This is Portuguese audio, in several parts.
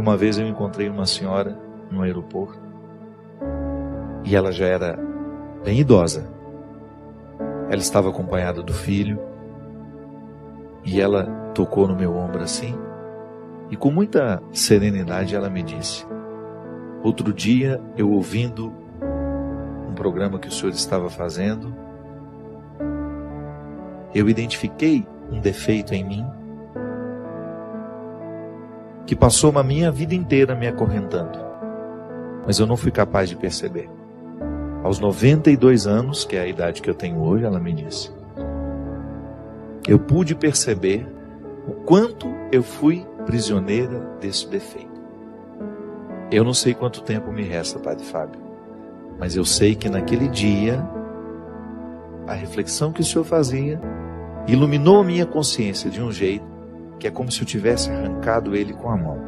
Uma vez eu encontrei uma senhora no aeroporto e ela já era bem idosa. Ela estava acompanhada do filho e ela tocou no meu ombro assim e com muita serenidade ela me disse: Outro dia eu ouvindo um programa que o senhor estava fazendo, eu identifiquei um defeito em mim que passou uma minha vida inteira me acorrentando, mas eu não fui capaz de perceber. Aos 92 anos, que é a idade que eu tenho hoje, ela me disse, eu pude perceber o quanto eu fui prisioneira desse defeito. Eu não sei quanto tempo me resta, Padre Fábio, mas eu sei que naquele dia, a reflexão que o Senhor fazia iluminou a minha consciência de um jeito que é como se eu tivesse arrancado ele com a mão.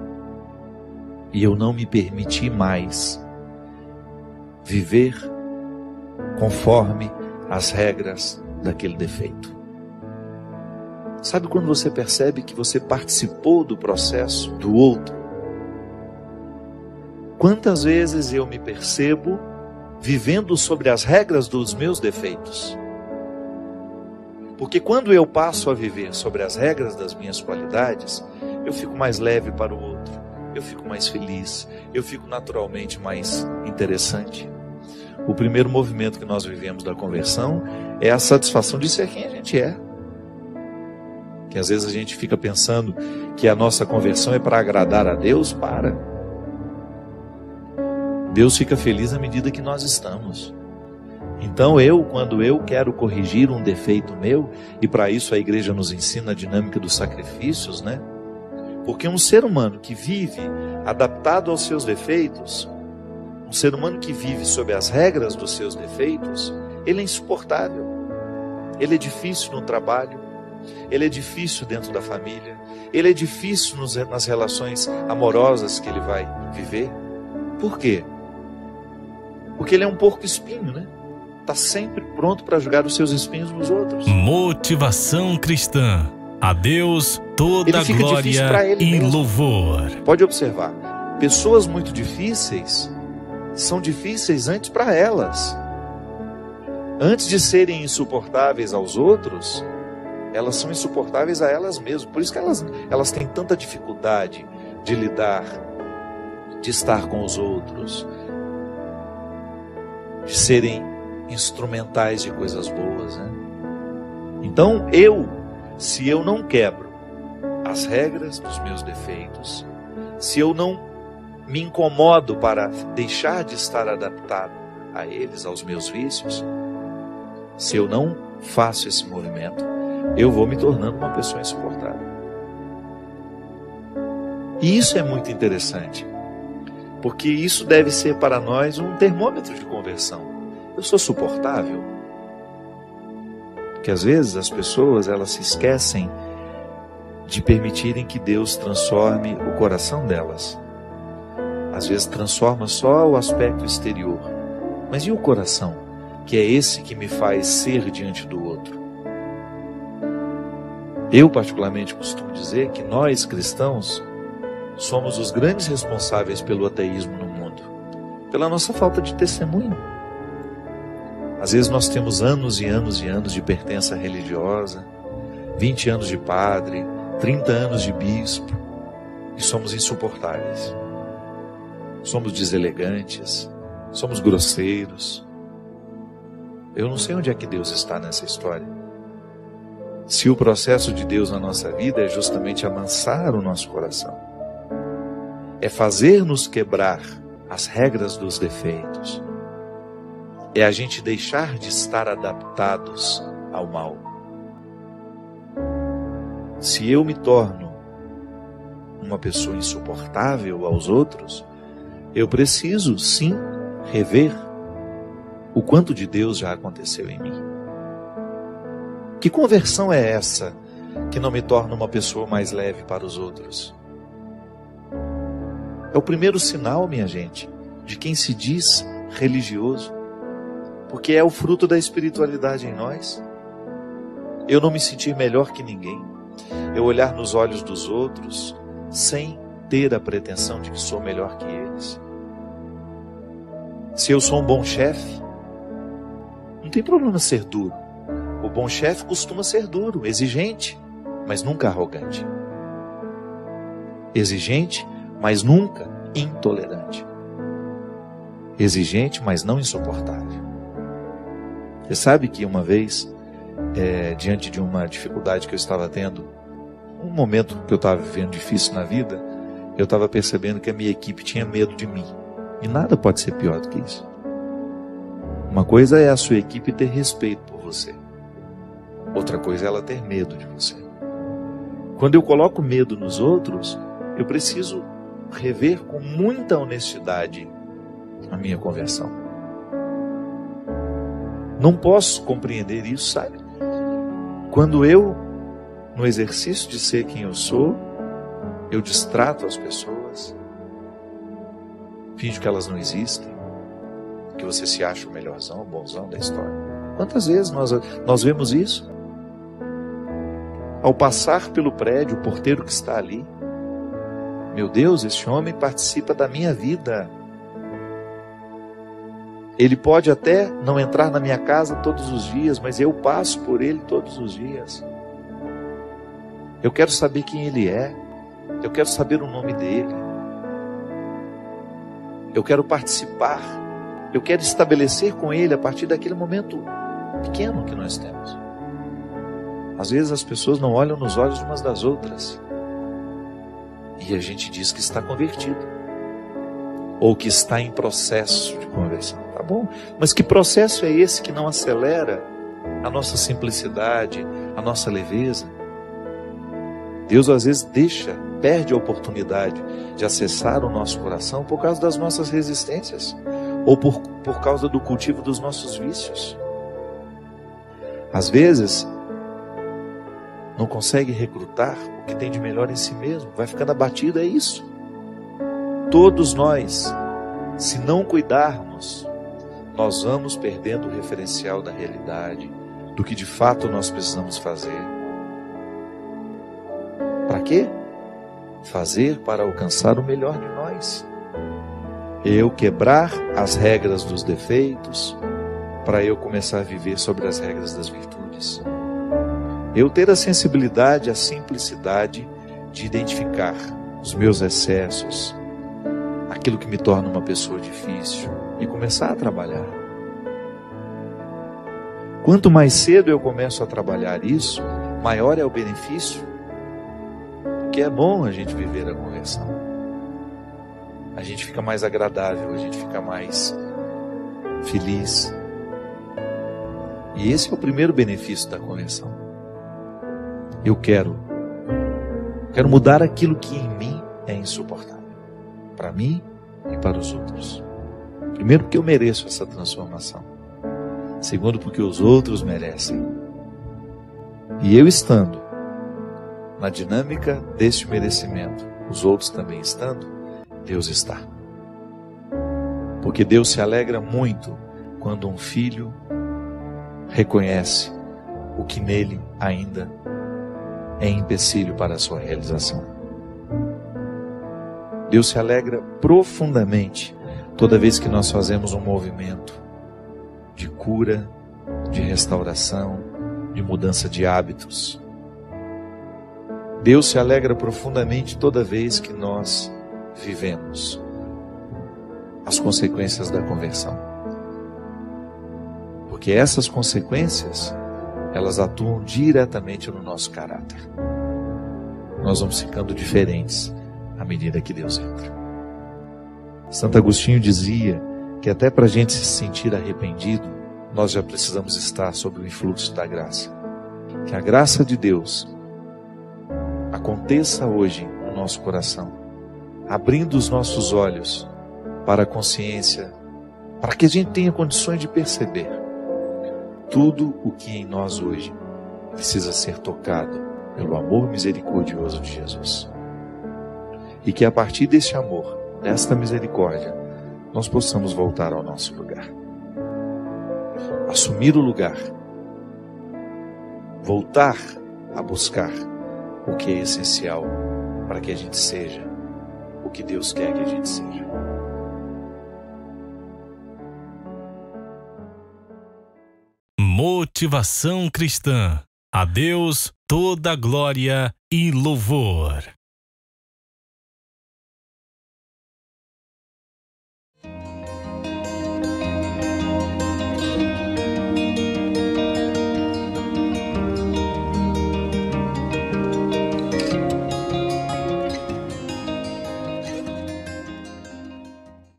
E eu não me permiti mais viver conforme as regras daquele defeito. Sabe quando você percebe que você participou do processo do outro? Quantas vezes eu me percebo vivendo sobre as regras dos meus defeitos? Porque quando eu passo a viver sobre as regras das minhas qualidades, eu fico mais leve para o outro, eu fico mais feliz, eu fico naturalmente mais interessante. O primeiro movimento que nós vivemos da conversão é a satisfação de ser quem a gente é. Que às vezes a gente fica pensando que a nossa conversão é para agradar a Deus, para. Deus fica feliz à medida que nós estamos. Então eu, quando eu quero corrigir um defeito meu, e para isso a igreja nos ensina a dinâmica dos sacrifícios, né? Porque um ser humano que vive adaptado aos seus defeitos, um ser humano que vive sob as regras dos seus defeitos, ele é insuportável. Ele é difícil no trabalho, ele é difícil dentro da família, ele é difícil nos, nas relações amorosas que ele vai viver. Por quê? Porque ele é um porco espinho, né? Está sempre pronto para jogar os seus espinhos nos outros. Motivação cristã. A Deus toda glória e mesmo. louvor. Pode observar, pessoas muito difíceis são difíceis antes para elas. Antes de serem insuportáveis aos outros, elas são insuportáveis a elas mesmas. Por isso que elas, elas têm tanta dificuldade de lidar, de estar com os outros, de serem instrumentais de coisas boas. Né? Então, eu, se eu não quebro as regras dos meus defeitos, se eu não me incomodo para deixar de estar adaptado a eles, aos meus vícios, se eu não faço esse movimento, eu vou me tornando uma pessoa insuportável. E isso é muito interessante, porque isso deve ser para nós um termômetro de conversão. Eu sou suportável? Porque às vezes as pessoas elas se esquecem de permitirem que Deus transforme o coração delas. Às vezes transforma só o aspecto exterior. Mas e o coração? Que é esse que me faz ser diante do outro. Eu, particularmente, costumo dizer que nós, cristãos, somos os grandes responsáveis pelo ateísmo no mundo, pela nossa falta de testemunho. Às vezes nós temos anos e anos e anos de pertença religiosa, 20 anos de padre, 30 anos de bispo, e somos insuportáveis. Somos deselegantes, somos grosseiros. Eu não sei onde é que Deus está nessa história. Se o processo de Deus na nossa vida é justamente amansar o nosso coração, é fazer-nos quebrar as regras dos defeitos, é a gente deixar de estar adaptados ao mal. Se eu me torno uma pessoa insuportável aos outros, eu preciso sim rever o quanto de Deus já aconteceu em mim. Que conversão é essa que não me torna uma pessoa mais leve para os outros? É o primeiro sinal, minha gente, de quem se diz religioso porque é o fruto da espiritualidade em nós. Eu não me sentir melhor que ninguém, eu olhar nos olhos dos outros sem ter a pretensão de que sou melhor que eles. Se eu sou um bom chefe, não tem problema ser duro. O bom chefe costuma ser duro, exigente, mas nunca arrogante. Exigente, mas nunca intolerante. Exigente, mas não insuportável. Você sabe que uma vez, é, diante de uma dificuldade que eu estava tendo, um momento que eu estava vivendo difícil na vida, eu estava percebendo que a minha equipe tinha medo de mim. E nada pode ser pior do que isso. Uma coisa é a sua equipe ter respeito por você. Outra coisa é ela ter medo de você. Quando eu coloco medo nos outros, eu preciso rever com muita honestidade a minha conversão. Não posso compreender isso, sabe? Quando eu, no exercício de ser quem eu sou, eu distrato as pessoas, finjo que elas não existem, que você se acha o melhorzão, o bonzão da história. Quantas vezes nós, nós vemos isso? Ao passar pelo prédio, o porteiro que está ali, meu Deus, esse homem participa da minha vida. Ele pode até não entrar na minha casa todos os dias, mas eu passo por ele todos os dias. Eu quero saber quem ele é. Eu quero saber o nome dele. Eu quero participar. Eu quero estabelecer com ele a partir daquele momento pequeno que nós temos. Às vezes as pessoas não olham nos olhos umas das outras. E a gente diz que está convertido. Ou que está em processo de conversão. Tá bom. Mas que processo é esse que não acelera a nossa simplicidade, a nossa leveza? Deus às vezes deixa perde a oportunidade de acessar o nosso coração por causa das nossas resistências ou por, por causa do cultivo dos nossos vícios. Às vezes, não consegue recrutar o que tem de melhor em si mesmo, vai ficando abatido, é isso. Todos nós, se não cuidarmos, nós vamos perdendo o referencial da realidade, do que de fato nós precisamos fazer. Para quê? fazer para alcançar o melhor de nós. Eu quebrar as regras dos defeitos para eu começar a viver sobre as regras das virtudes. Eu ter a sensibilidade, a simplicidade de identificar os meus excessos, aquilo que me torna uma pessoa difícil e começar a trabalhar. Quanto mais cedo eu começo a trabalhar isso, maior é o benefício porque é bom a gente viver a conversão. A gente fica mais agradável, a gente fica mais feliz. E esse é o primeiro benefício da conversão. Eu quero quero mudar aquilo que em mim é insuportável, para mim e para os outros. Primeiro porque eu mereço essa transformação. Segundo porque os outros merecem. E eu estando na dinâmica deste merecimento, os outros também estando, Deus está. Porque Deus se alegra muito quando um filho reconhece o que nele ainda é empecilho para a sua realização. Deus se alegra profundamente toda vez que nós fazemos um movimento de cura, de restauração, de mudança de hábitos. Deus se alegra profundamente toda vez que nós vivemos as consequências da conversão. Porque essas consequências, elas atuam diretamente no nosso caráter. Nós vamos ficando diferentes à medida que Deus entra. Santo Agostinho dizia que até para a gente se sentir arrependido, nós já precisamos estar sob o influxo da graça. Que a graça de Deus aconteça hoje no nosso coração, abrindo os nossos olhos para a consciência, para que a gente tenha condições de perceber tudo o que em nós hoje precisa ser tocado pelo amor misericordioso de Jesus. E que a partir deste amor, desta misericórdia, nós possamos voltar ao nosso lugar. Assumir o lugar. Voltar a buscar o que é essencial para que a gente seja que Deus quer que a gente seja. Motivação cristã. A Deus toda glória e louvor.